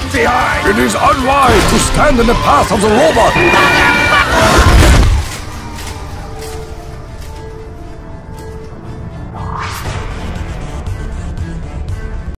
left behind! It is unwise to stand in the path of the robot!